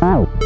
Ow.